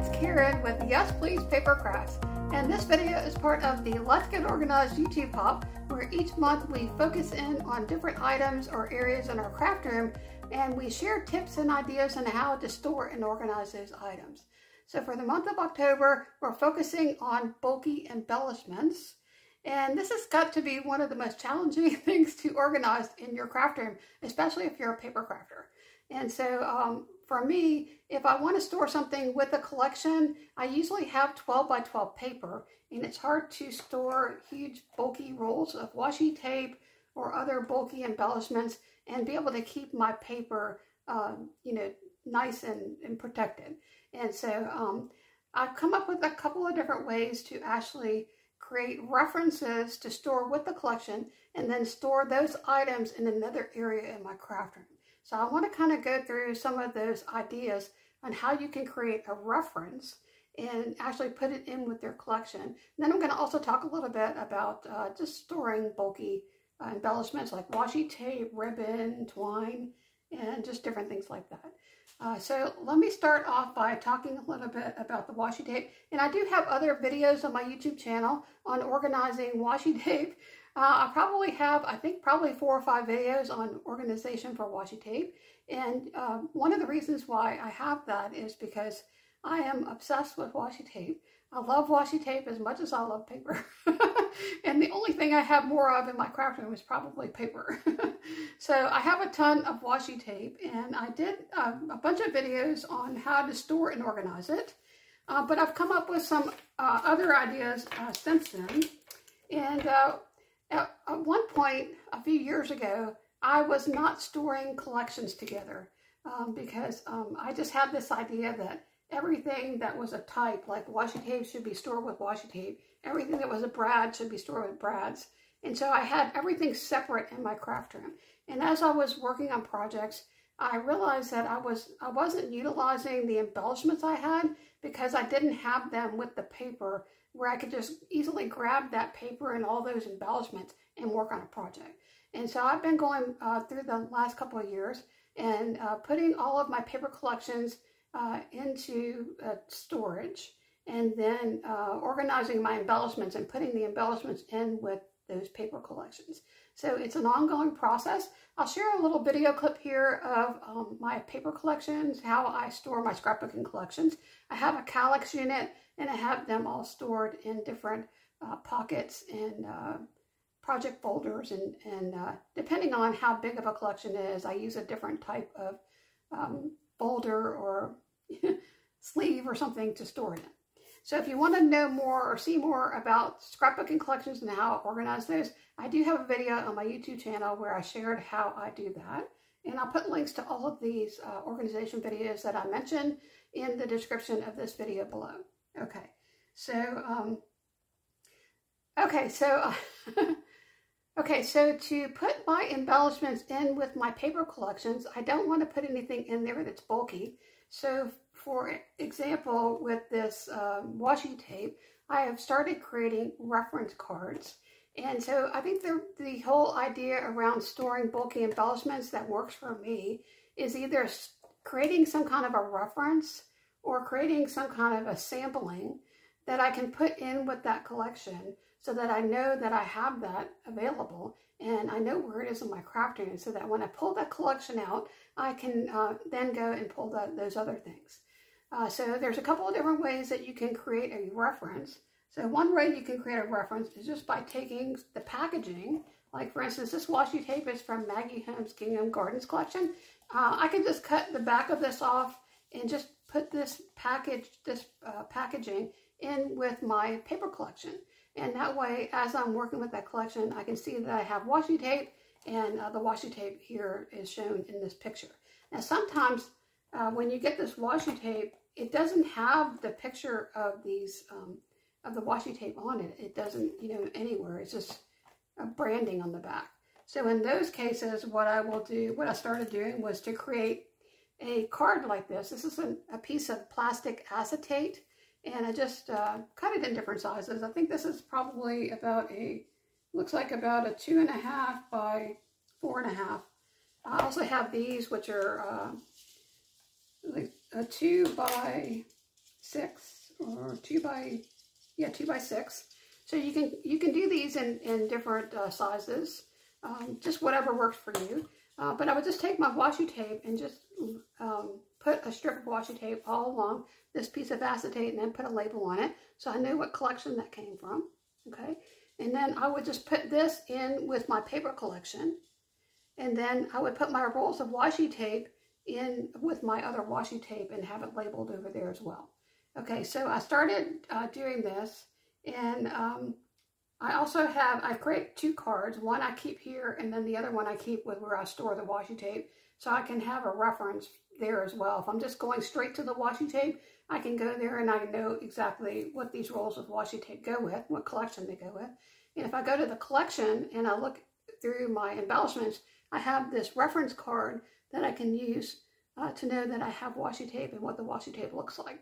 it's Karen with Yes Please Paper Crafts, and this video is part of the Let's Get Organized YouTube Hop, where each month we focus in on different items or areas in our craft room, and we share tips and ideas on how to store and organize those items. So for the month of October, we're focusing on bulky embellishments, and this has got to be one of the most challenging things to organize in your craft room, especially if you're a paper crafter. And so um, for me, if I want to store something with a collection, I usually have 12 by 12 paper, and it's hard to store huge bulky rolls of washi tape or other bulky embellishments and be able to keep my paper, um, you know, nice and, and protected. And so um, I've come up with a couple of different ways to actually create references to store with the collection and then store those items in another area in my craft room. So I want to kind of go through some of those ideas on how you can create a reference and actually put it in with your collection. And then I'm going to also talk a little bit about uh, just storing bulky uh, embellishments like washi tape, ribbon, twine, and just different things like that. Uh, so let me start off by talking a little bit about the washi tape. And I do have other videos on my YouTube channel on organizing washi tape. Uh, I probably have, I think probably four or five videos on organization for washi tape. And uh, one of the reasons why I have that is because I am obsessed with washi tape. I love washi tape as much as I love paper. and the only thing I have more of in my craft room is probably paper. so I have a ton of washi tape and I did uh, a bunch of videos on how to store and organize it. Uh, but I've come up with some uh, other ideas uh, since then. And uh, at, at one point, a few years ago, I was not storing collections together um, because um, I just had this idea that everything that was a type, like washi tape should be stored with washi tape. Everything that was a brad should be stored with brads. And so I had everything separate in my craft room. And as I was working on projects, I realized that I, was, I wasn't utilizing the embellishments I had because I didn't have them with the paper where I could just easily grab that paper and all those embellishments and work on a project. And so I've been going uh, through the last couple of years and uh, putting all of my paper collections uh, into uh, storage and then uh, organizing my embellishments and putting the embellishments in with those paper collections. So it's an ongoing process. I'll share a little video clip here of um, my paper collections, how I store my scrapbooking collections. I have a Kallax unit and I have them all stored in different uh, pockets and uh, project folders and, and uh, depending on how big of a collection is, I use a different type of um, folder or sleeve or something to store it in. So if you want to know more or see more about scrapbooking collections and how I organize those, I do have a video on my YouTube channel where I shared how I do that. And I'll put links to all of these uh, organization videos that I mentioned in the description of this video below. Okay, so, um, okay, so, okay, so to put my embellishments in with my paper collections, I don't want to put anything in there that's bulky. So for example, with this um, washi tape, I have started creating reference cards. And so I think the, the whole idea around storing bulky embellishments that works for me is either creating some kind of a reference or creating some kind of a sampling that I can put in with that collection so that I know that I have that available and I know where it is in my craft room so that when I pull that collection out, I can uh, then go and pull the, those other things. Uh, so there's a couple of different ways that you can create a reference. So one way you can create a reference is just by taking the packaging, like for instance, this washi tape is from Maggie Holmes Gingham Gardens collection. Uh, I can just cut the back of this off and just put this package, this uh, packaging in with my paper collection. And that way, as I'm working with that collection, I can see that I have washi tape and uh, the washi tape here is shown in this picture. Now, sometimes uh, when you get this washi tape, it doesn't have the picture of these, um, of the washi tape on it. It doesn't, you know, anywhere. It's just a branding on the back. So in those cases, what I will do, what I started doing was to create a card like this. This is a, a piece of plastic acetate, and I just uh, cut it in different sizes. I think this is probably about a, looks like about a two and a half by four and a half. I also have these, which are uh, like a two by six or two by, yeah, two by six. So you can you can do these in, in different uh, sizes, um, just whatever works for you. Uh, but I would just take my washi tape and just um, put a strip of washi tape all along this piece of acetate and then put a label on it so I knew what collection that came from, okay? And then I would just put this in with my paper collection and then I would put my rolls of washi tape in with my other washi tape and have it labeled over there as well. Okay, so I started uh, doing this and um, I also have, I create two cards. One I keep here and then the other one I keep with where I store the washi tape so I can have a reference there as well. If I'm just going straight to the washi tape, I can go there and I know exactly what these rolls of washi tape go with, what collection they go with. And if I go to the collection and I look through my embellishments, I have this reference card that I can use uh, to know that I have washi tape and what the washi tape looks like.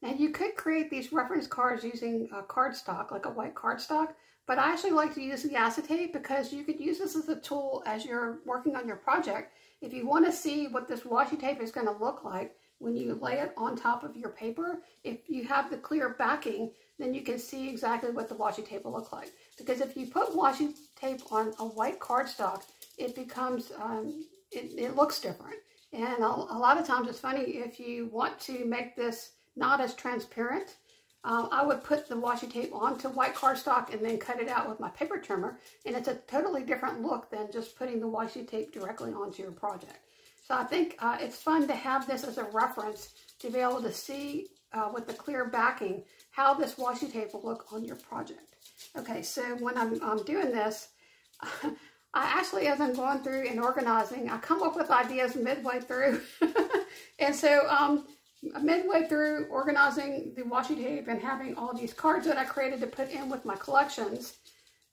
Now you could create these reference cards using cardstock, like a white cardstock, but I actually like to use the acetate because you could use this as a tool as you're working on your project. If you want to see what this washi tape is going to look like when you lay it on top of your paper, if you have the clear backing, then you can see exactly what the washi tape will look like. Because if you put washi tape on a white cardstock, it becomes, um, it, it looks different. And a, a lot of times it's funny, if you want to make this not as transparent, um, I would put the washi tape onto white cardstock and then cut it out with my paper trimmer. And it's a totally different look than just putting the washi tape directly onto your project. So I think uh, it's fun to have this as a reference to be able to see uh, with the clear backing how this washi tape will look on your project. Okay, so when I'm, I'm doing this, I actually, as I'm going through and organizing, I come up with ideas midway through. and so um, midway through organizing the washi tape and having all these cards that I created to put in with my collections,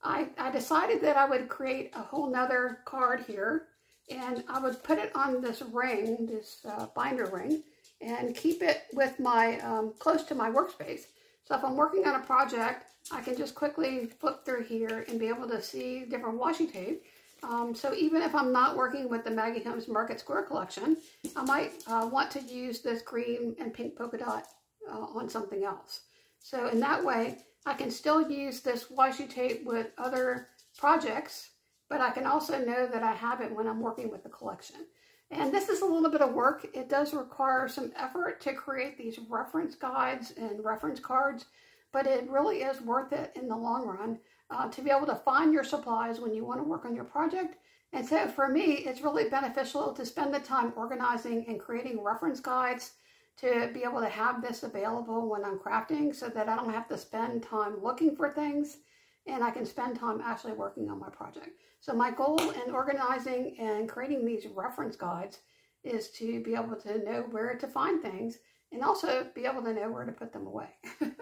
I, I decided that I would create a whole nother card here and I would put it on this ring, this uh, binder ring, and keep it with my, um, close to my workspace. So if I'm working on a project, I can just quickly flip through here and be able to see different washi tape. Um, so even if I'm not working with the Maggie Holmes Market Square collection, I might uh, want to use this green and pink polka dot uh, on something else. So in that way, I can still use this washi tape with other projects, but I can also know that I have it when I'm working with the collection. And this is a little bit of work. It does require some effort to create these reference guides and reference cards, but it really is worth it in the long run uh, to be able to find your supplies when you want to work on your project. And so for me, it's really beneficial to spend the time organizing and creating reference guides to be able to have this available when I'm crafting so that I don't have to spend time looking for things and I can spend time actually working on my project. So my goal in organizing and creating these reference guides is to be able to know where to find things and also be able to know where to put them away.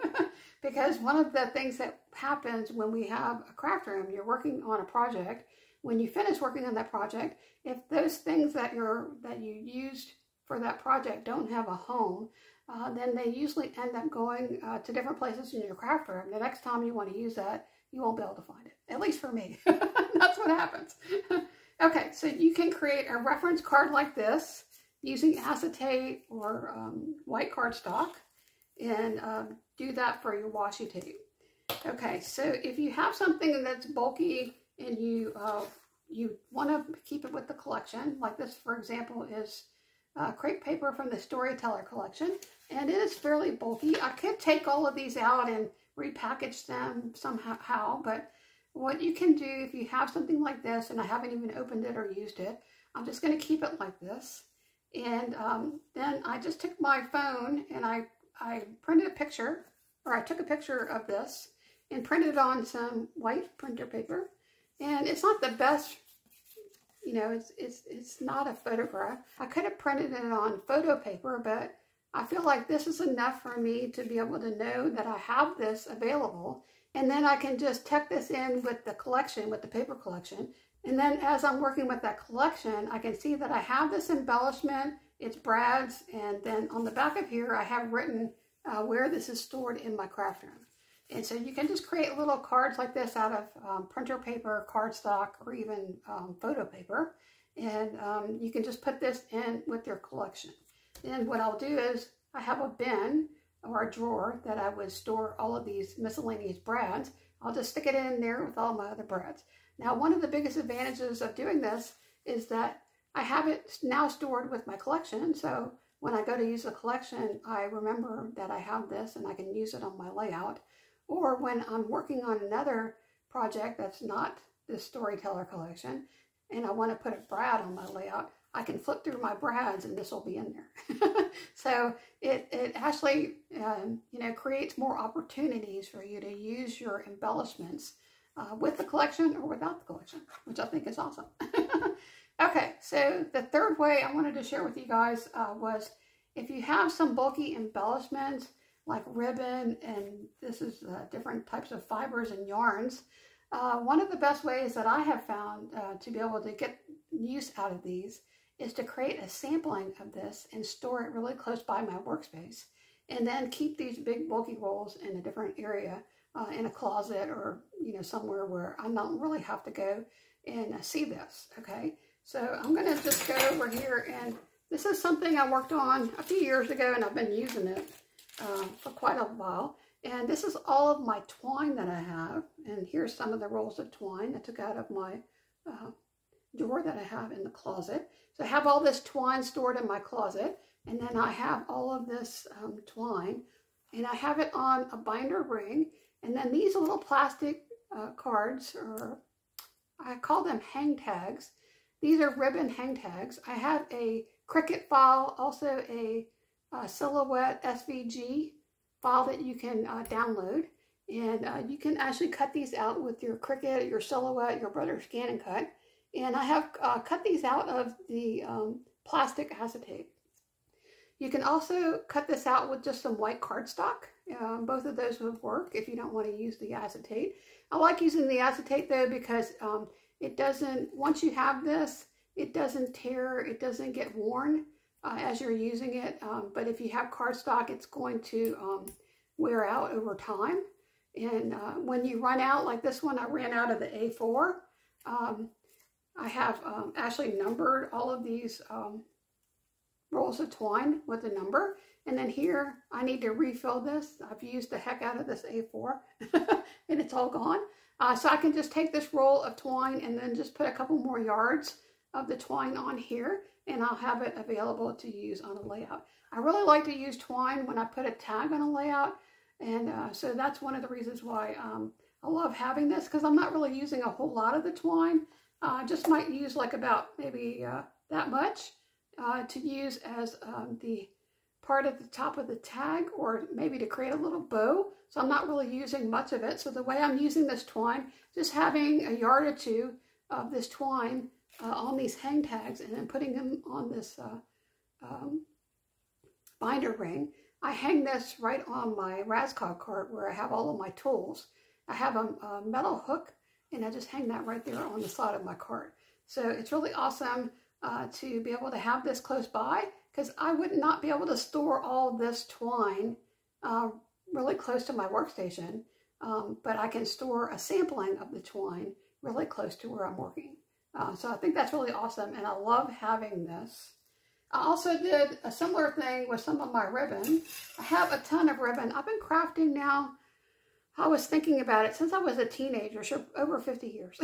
because one of the things that happens when we have a craft room, you're working on a project, when you finish working on that project, if those things that you're that you used for that project don't have a home, uh, then they usually end up going uh, to different places in your craft room. The next time you want to use that, you won't be able to find it, at least for me. That's what happens. okay, so you can create a reference card like this using acetate or um, white cardstock and um, do that for your washi tape. Okay, so if you have something that's bulky and you uh, you want to keep it with the collection, like this, for example, is uh, crepe paper from the Storyteller collection, and it is fairly bulky. I could take all of these out and repackage them somehow, but what you can do if you have something like this, and I haven't even opened it or used it, I'm just going to keep it like this. And um, then I just took my phone and I, I printed a picture, or I took a picture of this and printed it on some white printer paper. And it's not the best, you know, it's, it's, it's not a photograph. I could have printed it on photo paper, but I feel like this is enough for me to be able to know that I have this available. And then I can just tuck this in with the collection, with the paper collection, and then as I'm working with that collection, I can see that I have this embellishment, it's brads, and then on the back of here, I have written uh, where this is stored in my craft room. And so you can just create little cards like this out of um, printer paper, cardstock, or even um, photo paper. And um, you can just put this in with your collection. And what I'll do is I have a bin or a drawer that I would store all of these miscellaneous brads. I'll just stick it in there with all my other brads. Now, one of the biggest advantages of doing this is that I have it now stored with my collection. So when I go to use the collection, I remember that I have this and I can use it on my layout. Or when I'm working on another project that's not the Storyteller collection, and I want to put a brad on my layout, I can flip through my brads and this will be in there. so it, it actually, um, you know, creates more opportunities for you to use your embellishments uh, with the collection or without the collection, which I think is awesome. okay, so the third way I wanted to share with you guys uh, was if you have some bulky embellishments like ribbon and this is uh, different types of fibers and yarns, uh, one of the best ways that I have found uh, to be able to get use out of these is to create a sampling of this and store it really close by my workspace and then keep these big bulky rolls in a different area uh, in a closet or you know somewhere where I don't really have to go and uh, see this okay so I'm gonna just go over here and this is something I worked on a few years ago and I've been using it uh, for quite a while and this is all of my twine that I have. And here's some of the rolls of twine I took out of my uh, drawer that I have in the closet. So I have all this twine stored in my closet. And then I have all of this um, twine. And I have it on a binder ring. And then these little plastic uh, cards, or I call them hang tags. These are ribbon hang tags. I have a Cricut file, also a, a Silhouette SVG file that you can uh, download. And uh, you can actually cut these out with your Cricut, your Silhouette, your Brother Scan and Cut. And I have uh, cut these out of the um, plastic acetate. You can also cut this out with just some white cardstock. Um, both of those would work if you don't want to use the acetate. I like using the acetate though because um, it doesn't, once you have this, it doesn't tear, it doesn't get worn uh, as you're using it. Um, but if you have cardstock, it's going to um, wear out over time. And uh, when you run out, like this one, I ran out of the A4. I have um, actually numbered all of these um, rolls of twine with a number. And then here, I need to refill this. I've used the heck out of this A4 and it's all gone. Uh, so I can just take this roll of twine and then just put a couple more yards of the twine on here and I'll have it available to use on a layout. I really like to use twine when I put a tag on a layout, and uh, so that's one of the reasons why um, I love having this, because I'm not really using a whole lot of the twine. Uh, I just might use like about maybe uh, that much uh, to use as um, the part at the top of the tag, or maybe to create a little bow. So I'm not really using much of it. So the way I'm using this twine, just having a yard or two of this twine uh, on these hang tags and then putting them on this uh, um, binder ring. I hang this right on my Raskog cart where I have all of my tools. I have a, a, metal hook and I just hang that right there on the side of my cart. So it's really awesome uh, to be able to have this close by because I would not be able to store all this twine uh, really close to my workstation, um, but I can store a sampling of the twine really close to where I'm working. Uh, so I think that's really awesome, and I love having this. I also did a similar thing with some of my ribbon. I have a ton of ribbon. I've been crafting now, I was thinking about it since I was a teenager, so over 50 years.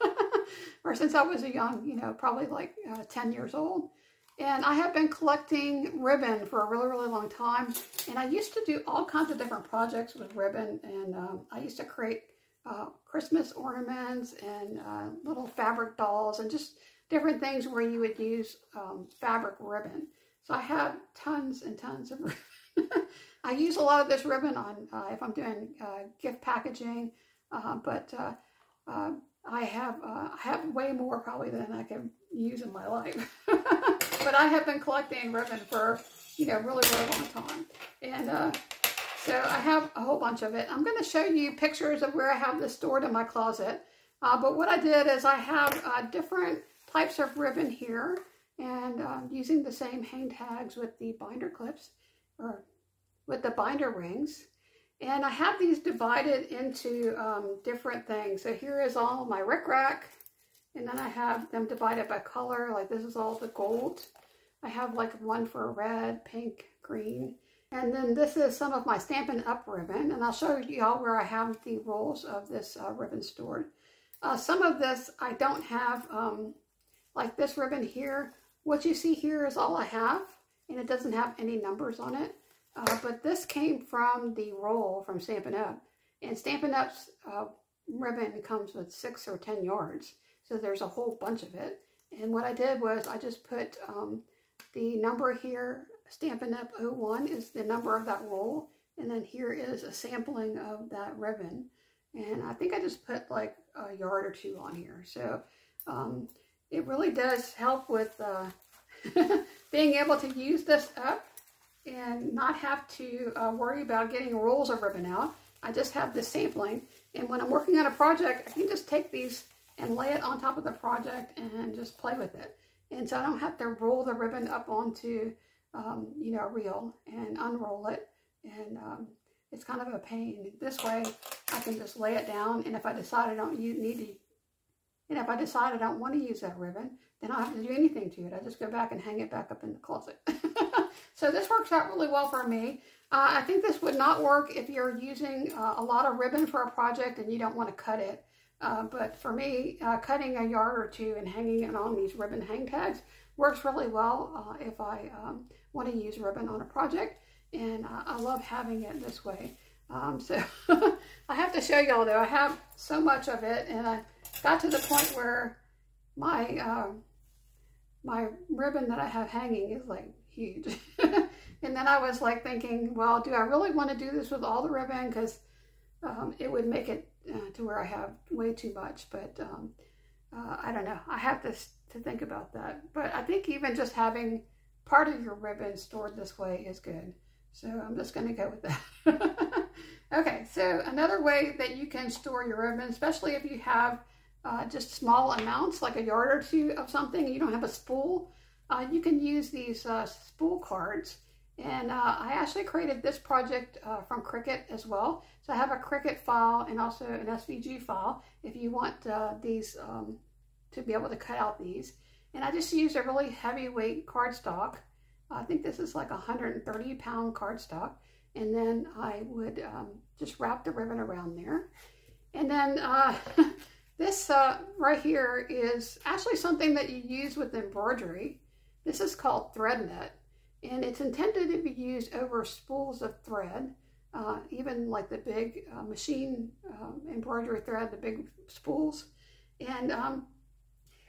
or since I was a young, you know, probably like uh, 10 years old. And I have been collecting ribbon for a really, really long time. And I used to do all kinds of different projects with ribbon. And um, I used to create uh, Christmas ornaments and uh, little fabric dolls and just different things where you would use um, fabric ribbon. So I have tons and tons of ribbon. I use a lot of this ribbon on uh, if I'm doing uh, gift packaging, uh, but uh, I have I have way more probably than I can use in my life. but I have been collecting ribbon for you know really really long time, and so I have a whole bunch of it. I'm going to show you pictures of where I have this stored in my closet. Uh, but what I did is I have uh, different types of ribbon here and um, using the same hang tags with the binder clips or with the binder rings. And I have these divided into um, different things. So here is all my rickrack. And then I have them divided by color. Like this is all the gold I have like one for red, pink, green. And then this is some of my Stampin' Up! ribbon, and I'll show you all where I have the rolls of this uh, ribbon stored. Uh, some of this I don't have, um, like this ribbon here. What you see here is all I have, and it doesn't have any numbers on it. Uh, but this came from the roll from Stampin' Up! And Stampin' Up's uh, ribbon comes with six or ten yards. So there's a whole bunch of it. And what I did was I just put um, the number here, Stampin' Up! 01 is the number of that roll. And then here is a sampling of that ribbon. And I think I just put like a yard or two on here. So um, it really does help with uh, being able to use this up and not have to uh, worry about getting rolls of ribbon out. I just have the sampling. And when I'm working on a project, I can just take these and lay it on top of the project and just play with it. And so I don't have to roll the ribbon up onto, um, you know, a reel and unroll it. And um, it's kind of a pain. This way, I can just lay it down. And if I decide I don't need to, and if I decide I don't want to use that ribbon, then I don't have to do anything to it. I just go back and hang it back up in the closet. so this works out really well for me. Uh, I think this would not work if you're using uh, a lot of ribbon for a project and you don't want to cut it. Uh, but for me, uh, cutting a yard or two and hanging it on these ribbon hang tags works really well uh, if I um, want to use ribbon on a project. And I love having it this way. Um, so I have to show y'all though, I have so much of it and I got to the point where my, um, my ribbon that I have hanging is like huge. and then I was like thinking, well, do I really want to do this with all the ribbon? Because um, it would make it uh, to where I have way too much. But um, uh, I don't know. I have to, to think about that. But I think even just having part of your ribbon stored this way is good. So I'm just going to go with that. okay, so another way that you can store your ribbon, especially if you have uh, just small amounts, like a yard or two of something, you don't have a spool, uh, you can use these uh, spool cards and uh, I actually created this project uh, from Cricut as well. So I have a Cricut file and also an SVG file if you want uh, these um, to be able to cut out these. And I just used a really heavyweight cardstock. I think this is like 130 pound cardstock. And then I would um, just wrap the ribbon around there. And then this uh, right here is actually something that you use with embroidery. This is called thread net, and it's intended to be used over spools of thread, uh, even like the big uh, machine um, embroidery thread, the big spools. And um,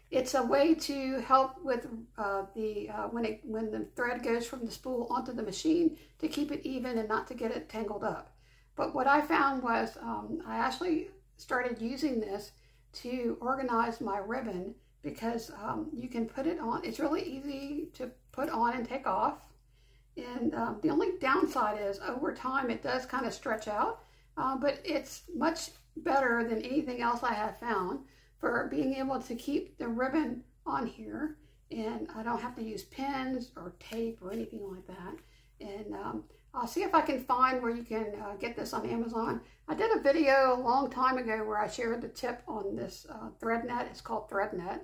it's a way to help with uh, the uh, when it when the thread goes from the spool onto the machine to keep it even and not to get it tangled up. But what I found was um, I actually started using this to organize my ribbon because um, you can put it on. It's really easy to put on and take off. And um, the only downside is over time it does kind of stretch out, uh, but it's much better than anything else I have found for being able to keep the ribbon on here. And I don't have to use pins or tape or anything like that. And um, I'll see if I can find where you can uh, get this on Amazon. I did a video a long time ago where I shared the tip on this uh, ThreadNet. It's called ThreadNet.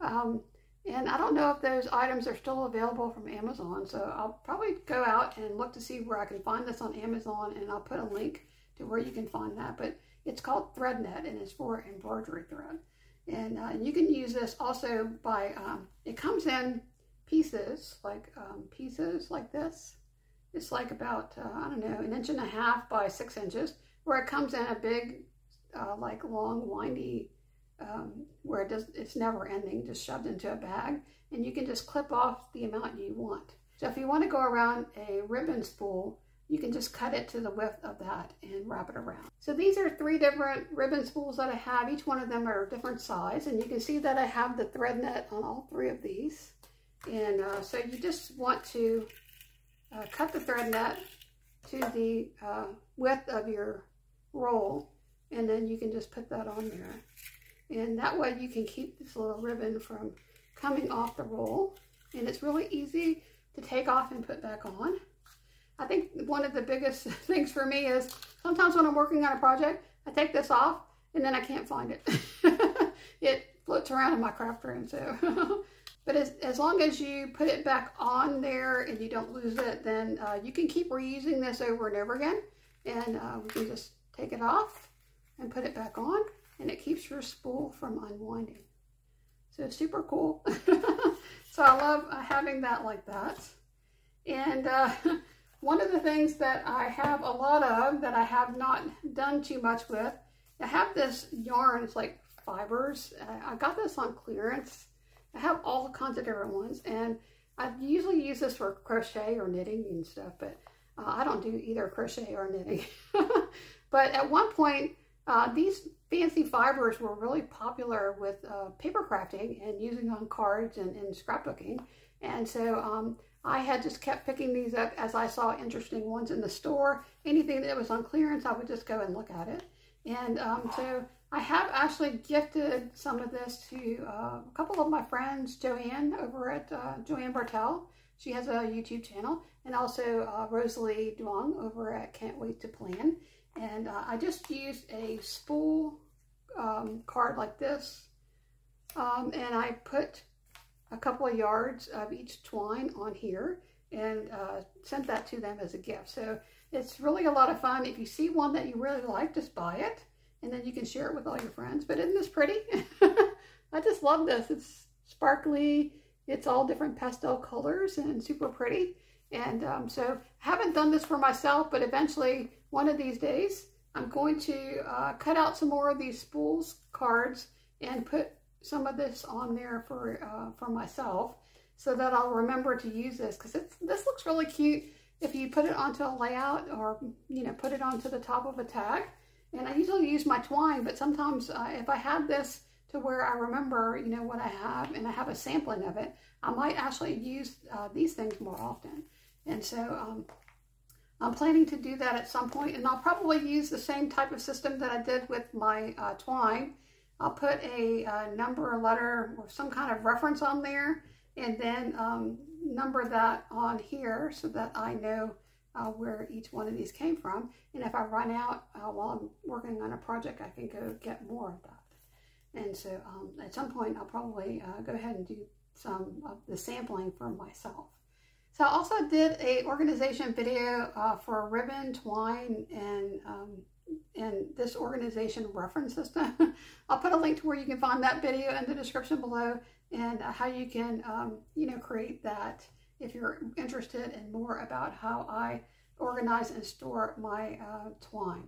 Um, and I don't know if those items are still available from Amazon, so I'll probably go out and look to see where I can find this on Amazon, and I'll put a link to where you can find that. But it's called thread net and it's for embroidery thread. And uh, you can use this also by, um, it comes in pieces, like um, pieces like this. It's like about, uh, I don't know, an inch and a half by six inches, where it comes in a big, uh, like long, windy um, where it does, it's never ending, just shoved into a bag. And you can just clip off the amount you want. So if you want to go around a ribbon spool, you can just cut it to the width of that and wrap it around. So these are three different ribbon spools that I have. Each one of them are different size. And you can see that I have the thread net on all three of these. And uh, so you just want to uh, cut the ThreadNet to the uh, width of your roll. And then you can just put that on there. And that way you can keep this little ribbon from coming off the roll. And it's really easy to take off and put back on. I think one of the biggest things for me is sometimes when I'm working on a project, I take this off and then I can't find it. it floats around in my craft room. So but as, as long as you put it back on there and you don't lose it, then uh, you can keep reusing this over and over again. And uh, we can just take it off and put it back on and it keeps your spool from unwinding. So super cool. so I love uh, having that like that. And uh, one of the things that I have a lot of that I have not done too much with, I have this yarn, it's like fibers. I got this on clearance. I have all kinds of different ones and I usually use this for crochet or knitting and stuff, but uh, I don't do either crochet or knitting. but at one point, uh, these fancy fibers were really popular with uh, paper crafting and using on cards and, and scrapbooking. And so um, I had just kept picking these up as I saw interesting ones in the store. Anything that was on clearance, I would just go and look at it. And um, so I have actually gifted some of this to uh, a couple of my friends, Joanne over at uh, Joanne Bartell. She has a YouTube channel. And also uh, Rosalie Duong over at Can't Wait to Plan. And uh, I just used a spool um, card like this. Um, and I put a couple of yards of each twine on here and uh, sent that to them as a gift. So it's really a lot of fun. If you see one that you really like, just buy it and then you can share it with all your friends. But isn't this pretty? I just love this. It's sparkly. It's all different pastel colors and super pretty. And um, so I haven't done this for myself, but eventually one of these days, I'm going to uh, cut out some more of these spools cards and put some of this on there for, uh, for myself so that I'll remember to use this because this looks really cute if you put it onto a layout or, you know, put it onto the top of a tag. And I usually use my twine, but sometimes uh, if I have this to where I remember, you know, what I have and I have a sampling of it, I might actually use uh, these things more often. And so um, I'm planning to do that at some point, and I'll probably use the same type of system that I did with my uh, twine. I'll put a, a, uh, number, a letter, or some kind of reference on there, and then um, number that on here so that I know uh, where each one of these came from. And if I run out uh, while I'm working on a project, I can go get more of that. And so um, at some point, I'll probably uh, go ahead and do some of the sampling for myself. So I also did a organization video uh, for ribbon, twine, and um, and this organization reference system. I'll put a link to where you can find that video in the description below and how you can, um, you know, create that if you're interested in more about how I organize and store my uh, twine.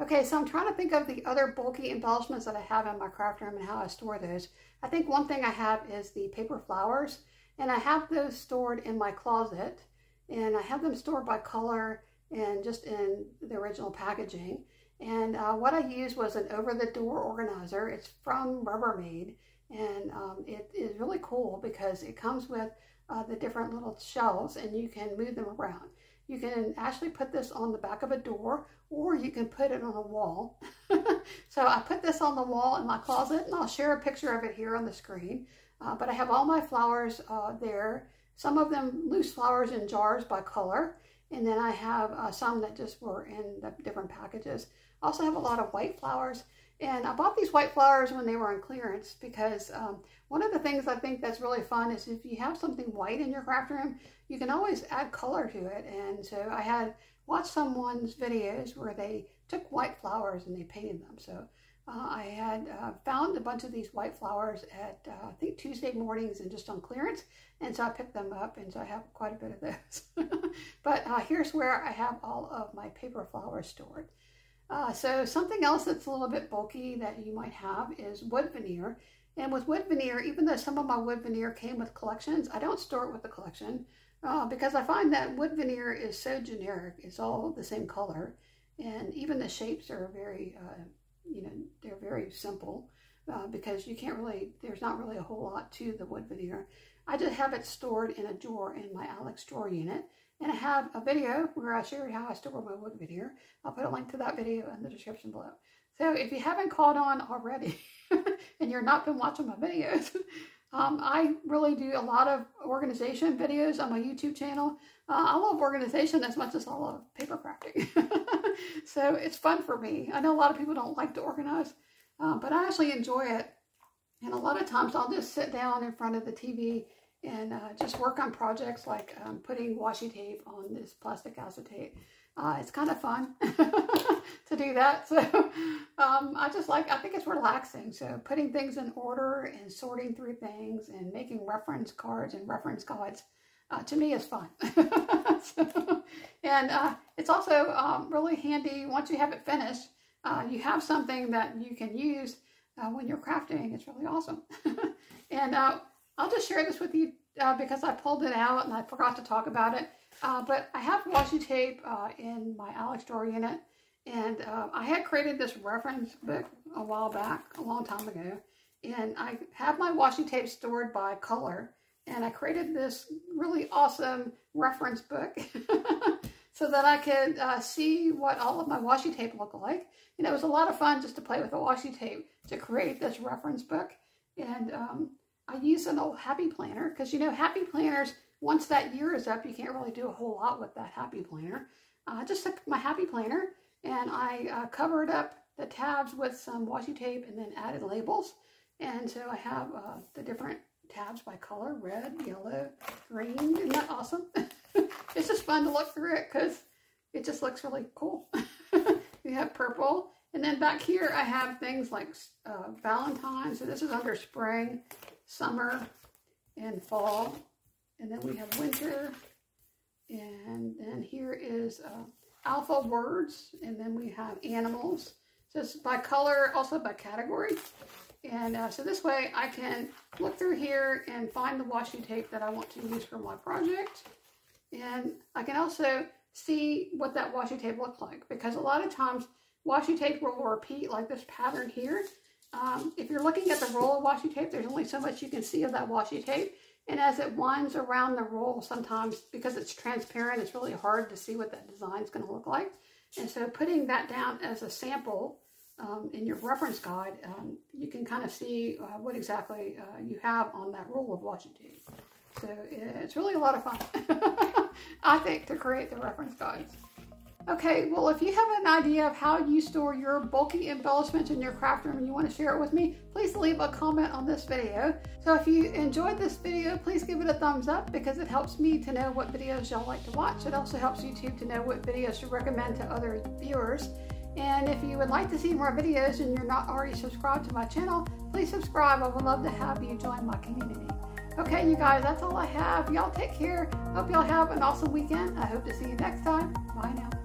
Okay, so I'm trying to think of the other bulky embellishments that I have in my craft room and how I store those. I think one thing I have is the paper flowers. And I have those stored in my closet and I have them stored by color and just in the original packaging. And uh, what I used was an over-the-door organizer. It's from Rubbermaid and um, it is really cool because it comes with uh, the different little shelves and you can move them around. You can actually put this on the back of a door or you can put it on a wall. so I put this on the wall in my closet and I'll share a picture of it here on the screen. Uh, but I have all my flowers uh, there. Some of them loose flowers in jars by color. And then I have uh, some that just were in the different packages. I also have a lot of white flowers. And I bought these white flowers when they were on clearance because um, one of the things I think that's really fun is if you have something white in your craft room, you can always add color to it. And so I had watched someone's videos where they took white flowers and they painted them. So uh, I had uh, found a bunch of these white flowers at, uh, I think, Tuesday mornings and just on clearance. And so I picked them up, and so I have quite a bit of those. but uh, here's where I have all of my paper flowers stored. Uh, so something else that's a little bit bulky that you might have is wood veneer. And with wood veneer, even though some of my wood veneer came with collections, I don't store it with the collection uh, because I find that wood veneer is so generic. It's all the same color. And even the shapes are very you know, they're very simple uh, because you can't really, there's not really a whole lot to the wood veneer. I just have it stored in a drawer in my Alex drawer unit. And I have a video where I share how I store my wood veneer. I'll put a link to that video in the description below. So if you haven't caught on already and you're not been watching my videos, um, I really do a lot of organization videos on my YouTube channel. Uh, I love organization as much as I love paper crafting. so it's fun for me. I know a lot of people don't like to organize, uh, but I actually enjoy it. And a lot of times I'll just sit down in front of the TV and uh, just work on projects like um, putting washi tape on this plastic acetate. Uh, it's kind of fun to do that. So um, I just like, I think it's relaxing. So putting things in order and sorting through things and making reference cards and reference guides uh, to me is fun. so, and uh, it's also um, really handy once you have it finished. Uh, you have something that you can use uh, when you're crafting. It's really awesome. and uh, I'll just share this with you uh, because I pulled it out and I forgot to talk about it. but I have washi tape in my Alex drawer unit. And I had created this reference book a while back, a long time ago. And I have my washi tape stored by color and I created this really awesome reference book so that I could uh, see what all of my washi tape look like. And it was a lot of fun just to play with the washi tape to create this reference book. And um, I use an old Happy Planner because, you know, Happy Planners, once that year is up, you can't really do a whole lot with that Happy Planner. Uh, I just took my Happy Planner and I uh, covered up the tabs with some washi tape and then added labels. And so I have uh, the different tabs by color, red, yellow, green. Isn't that awesome? it's just fun to look through it because it just looks really cool. we have purple. And then back here I have things like uh, Valentine's. So this is under spring, summer, and fall. And then we have winter. And then here is uh, alpha words. And then we have animals. So it's by color, also by category. And uh, so this way I can look through here and find the washi tape that I want to use for my project. And I can also see what that washi tape looks like because a lot of times washi tape will repeat like this pattern here. Um, if you're looking at the roll of washi tape, there's only so much you can see of that washi tape. And as it winds around the roll, sometimes because it's transparent, it's really hard to see what that design is going to look like. And so putting that down as a sample um, in your reference guide, um, you can kind of see uh, what exactly uh, you have on that roll of washi tape. So it's really a lot of fun, I think, to create the reference guides. Okay, well, if you have an idea of how you store your bulky embellishments in your craft room and you want to share it with me, please leave a comment on this video. So if you enjoyed this video, please give it a thumbs up because it helps me to know what videos y'all like to watch. It also helps YouTube to know what videos to recommend to other viewers. And if you would like to see more videos and you're not already subscribed to my channel, please subscribe. I would love to have you join my community. Okay, you guys, that's all I have. Y'all take care. Hope y'all have an awesome weekend. I hope to see you next time. Bye now.